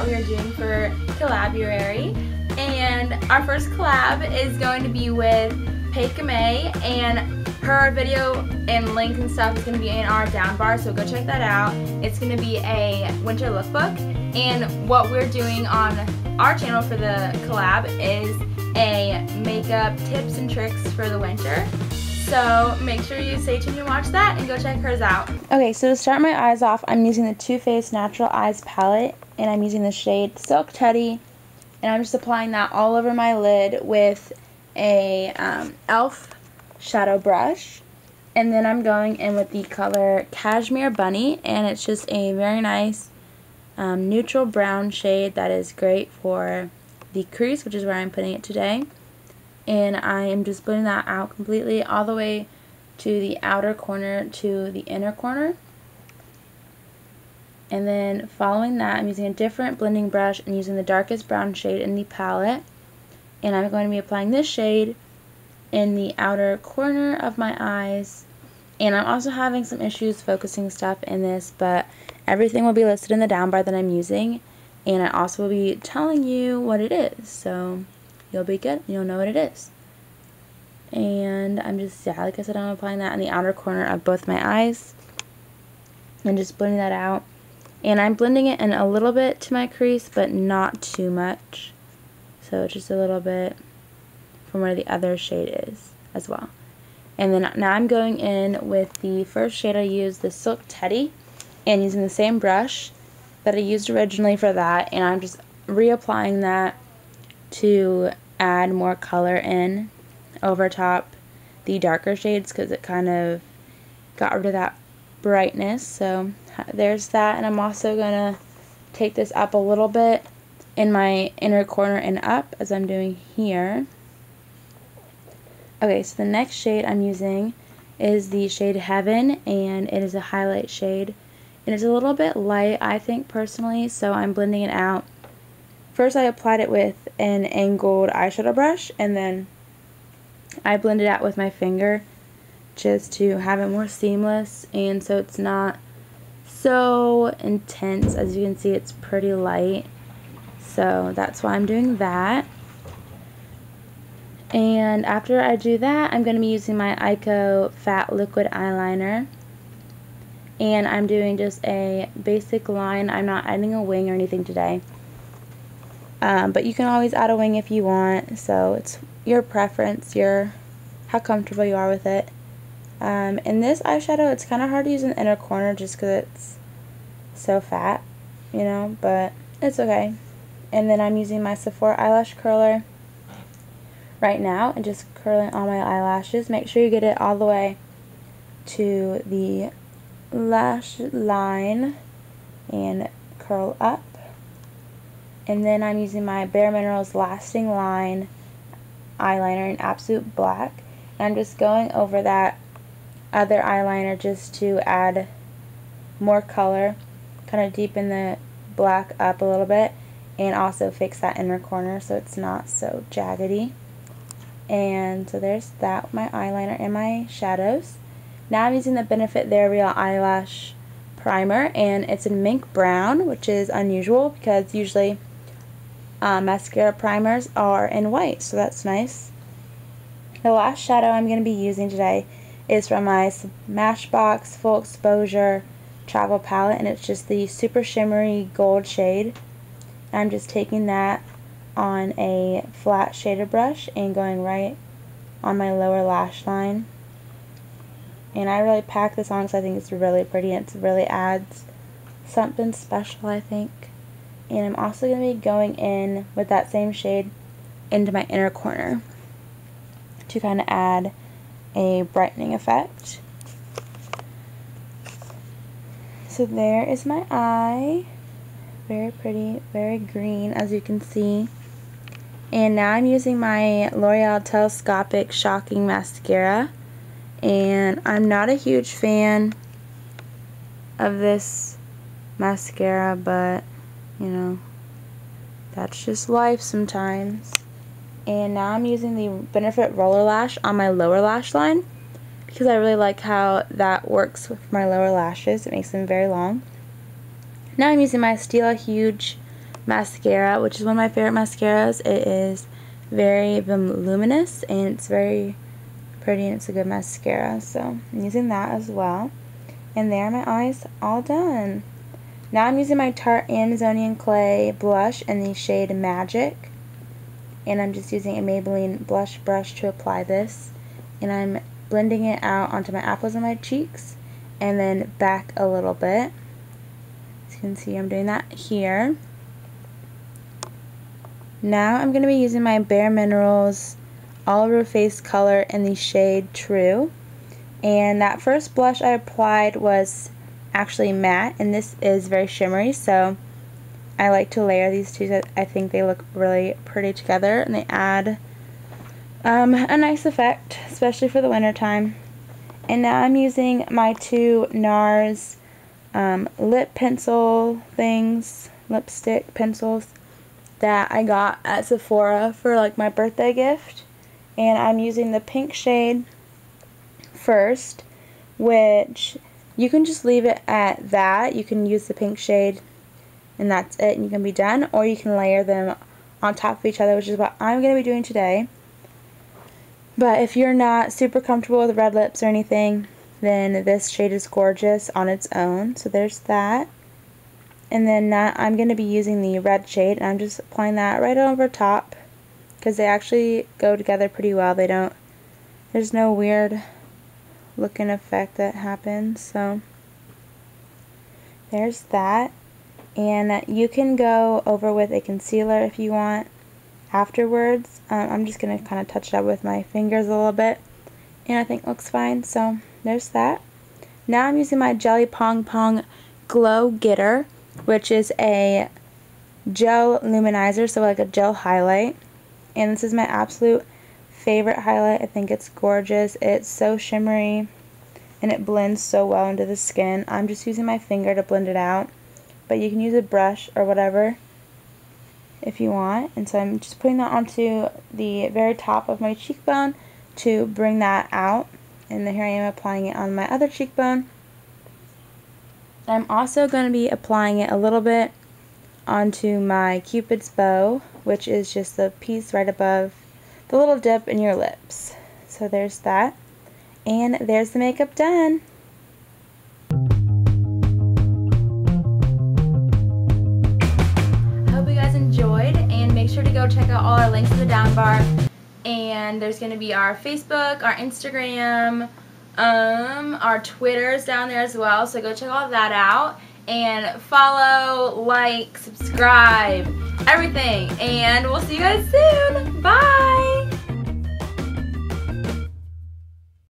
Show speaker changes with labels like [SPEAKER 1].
[SPEAKER 1] that we are doing for Collabuary. And our first collab is going to be with PequeMay and her video and link and stuff is going to be in our down bar, so go check that out. It's going to be a winter lookbook, and what we're doing on our channel for the collab is a makeup tips and tricks for the winter. So make sure you stay tuned and watch that and go check hers out. Okay, so to start my eyes off, I'm using the Too Faced Natural Eyes palette and I'm using the shade Silk Teddy and I'm just applying that all over my lid with a um, e.l.f. shadow brush. And then I'm going in with the color Cashmere Bunny and it's just a very nice um, neutral brown shade that is great for the crease, which is where I'm putting it today and I am just blending that out completely all the way to the outer corner to the inner corner and then following that I'm using a different blending brush and using the darkest brown shade in the palette and I'm going to be applying this shade in the outer corner of my eyes and I'm also having some issues focusing stuff in this but everything will be listed in the down bar that I'm using and I also will be telling you what it is so you'll be good. You'll know what it is. And I'm just, yeah, like I said, I'm applying that in the outer corner of both my eyes. And just blending that out. And I'm blending it in a little bit to my crease, but not too much. So just a little bit from where the other shade is as well. And then now I'm going in with the first shade I used, the Silk Teddy, and using the same brush that I used originally for that. And I'm just reapplying that to add more color in over top the darker shades because it kind of got rid of that brightness. So there's that. And I'm also going to take this up a little bit in my inner corner and up as I'm doing here. Okay, so the next shade I'm using is the shade Heaven, and it is a highlight shade. And it's a little bit light, I think, personally, so I'm blending it out First I applied it with an angled eyeshadow brush and then I blended out with my finger just to have it more seamless and so it's not so intense. As you can see it's pretty light. So that's why I'm doing that. And after I do that, I'm going to be using my Eyeko Fat Liquid Eyeliner. And I'm doing just a basic line. I'm not adding a wing or anything today. Um, but you can always add a wing if you want, so it's your preference, your how comfortable you are with it. Um, in this eyeshadow, it's kind of hard to use in the inner corner just because it's so fat, you know, but it's okay. And then I'm using my Sephora eyelash curler right now and just curling all my eyelashes. Make sure you get it all the way to the lash line and curl up. And then I'm using my Bare Minerals Lasting Line eyeliner in Absolute Black. And I'm just going over that other eyeliner just to add more color, kind of deepen the black up a little bit, and also fix that inner corner so it's not so jaggedy. And so there's that, my eyeliner and my shadows. Now I'm using the Benefit They're Real Eyelash Primer, and it's in Mink Brown, which is unusual because usually uh, mascara primers are in white, so that's nice. The last shadow I'm going to be using today is from my Smashbox Full Exposure Travel Palette, and it's just the super shimmery gold shade. I'm just taking that on a flat shader brush and going right on my lower lash line. And I really pack this on because I think it's really pretty and it really adds something special, I think and I'm also going to be going in with that same shade into my inner corner to kind of add a brightening effect. So there is my eye. Very pretty, very green as you can see. And now I'm using my L'Oreal Telescopic Shocking Mascara. And I'm not a huge fan of this mascara, but you know, that's just life sometimes. And now I'm using the Benefit Roller Lash on my lower lash line because I really like how that works with my lower lashes. It makes them very long. Now I'm using my Stila Huge mascara, which is one of my favorite mascaras. It is very voluminous and it's very pretty and it's a good mascara. So I'm using that as well. And there are my eyes all done. Now I'm using my Tarte Amazonian Clay blush in the shade Magic. And I'm just using a Maybelline blush brush to apply this. And I'm blending it out onto my apples and my cheeks. And then back a little bit. As you can see, I'm doing that here. Now I'm going to be using my Bare Minerals All Over Face color in the shade True. And that first blush I applied was actually matte, and this is very shimmery, so I like to layer these two. I think they look really pretty together, and they add um, a nice effect, especially for the winter time. And now I'm using my two NARS um, lip pencil things, lipstick pencils that I got at Sephora for like my birthday gift. And I'm using the pink shade first, which you can just leave it at that. You can use the pink shade and that's it and you can be done. Or you can layer them on top of each other, which is what I'm going to be doing today. But if you're not super comfortable with red lips or anything, then this shade is gorgeous on its own. So there's that. And then I'm going to be using the red shade, and I'm just applying that right over top, because they actually go together pretty well. They don't, there's no weird looking effect that happens, so there's that. And you can go over with a concealer if you want afterwards. Um, I'm just going to kind of touch it up with my fingers a little bit, and I think looks fine, so there's that. Now I'm using my Jelly Pong Pong Glow Getter which is a gel luminizer, so like a gel highlight. And this is my absolute favorite highlight. I think it's gorgeous. It's so shimmery and it blends so well into the skin. I'm just using my finger to blend it out, but you can use a brush or whatever if you want. And so I'm just putting that onto the very top of my cheekbone to bring that out. And here I am applying it on my other cheekbone. I'm also going to be applying it a little bit onto my cupid's bow, which is just the piece right above the little dip in your lips. So there's that. And there's the makeup done. Check out all our links in the down bar. And there's going to be our Facebook, our Instagram, um, our Twitter's down there as well, so go check all that out. And follow, like, subscribe, everything. And we'll see you guys soon. Bye!